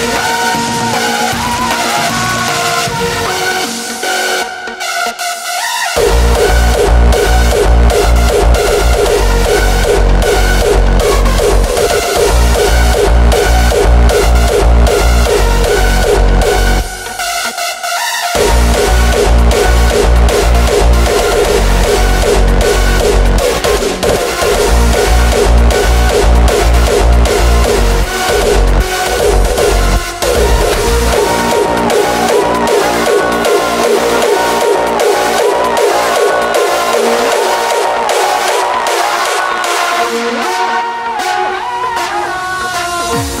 Bye. Oh.